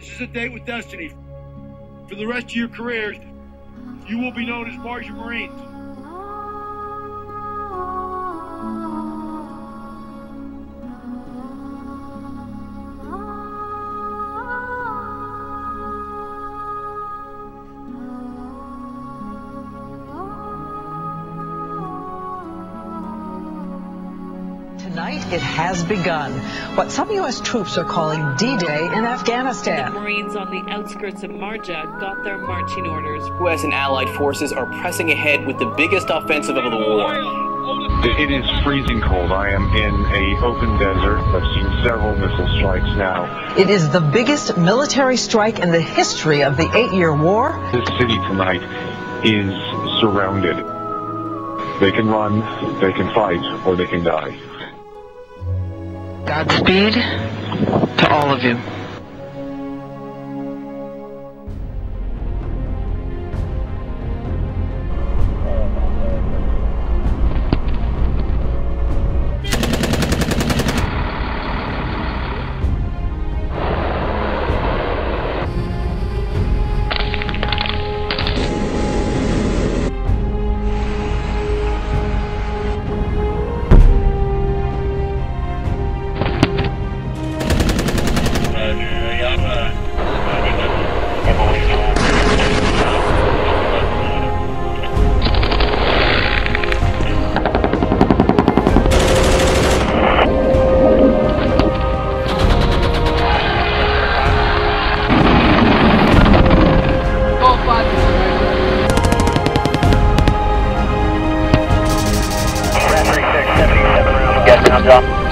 This is a date with destiny. For the rest of your careers, you will be known as Marjah Marines. Tonight, it has begun. What some U.S. troops are calling D-Day in Afghanistan. The Marines on the outskirts of Marjah got their marching orders. U.S. and allied forces are pressing ahead with the biggest offensive of the war. It is freezing cold. I am in a open desert. I've seen several missile strikes now. It is the biggest military strike in the history of the eight-year war. This city tonight is surrounded. They can run, they can fight, or they can die. Godspeed to all of you. Yeah.